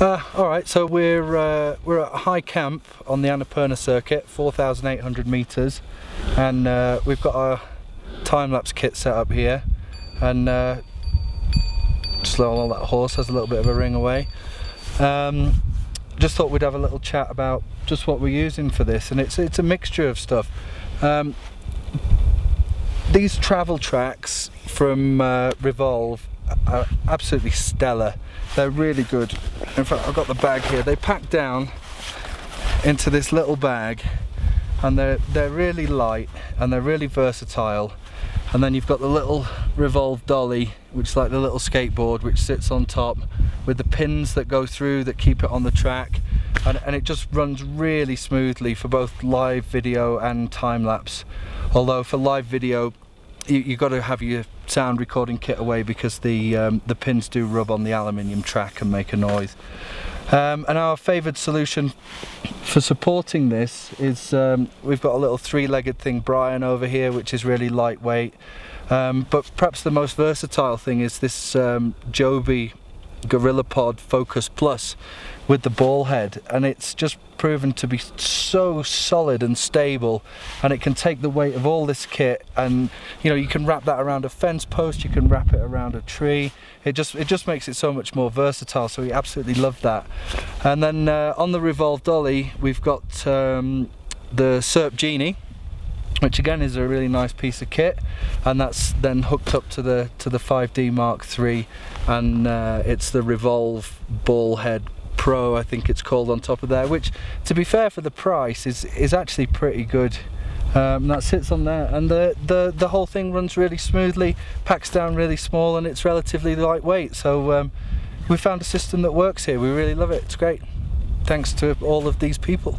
Uh, all right, so we're uh, we're at high camp on the Annapurna circuit, 4,800 meters, and uh, we've got our time-lapse kit set up here, and uh, just all that horse has a little bit of a ring away. Um, just thought we'd have a little chat about just what we're using for this, and it's it's a mixture of stuff. Um, these travel tracks from uh, Revolve are absolutely stellar. They're really good. In fact, I've got the bag here. They pack down into this little bag and they're, they're really light and they're really versatile. And then you've got the little revolve dolly, which is like the little skateboard, which sits on top with the pins that go through that keep it on the track. And, and it just runs really smoothly for both live video and time lapse. Although for live video, you, you've got to have your sound recording kit away because the um, the pins do rub on the aluminium track and make a noise. Um, and our favoured solution for supporting this is um, we've got a little three-legged thing Brian over here which is really lightweight um, but perhaps the most versatile thing is this um, Joby GorillaPod Focus Plus with the ball head and it's just proven to be so solid and stable and it can take the weight of all this kit and you know you can wrap that around a fence post you can wrap it around a tree. It just it just makes it so much more versatile so we absolutely love that. And then uh, on the revolve dolly we've got um, the Syrp Genie which again is a really nice piece of kit and that's then hooked up to the to the 5D Mark III and uh, it's the Revolve ball head Pro I think it's called on top of there which to be fair for the price is is actually pretty good. Um, that sits on there and the, the the whole thing runs really smoothly packs down really small and it's relatively lightweight. So um, we found a system that works here. We really love it. It's great. Thanks to all of these people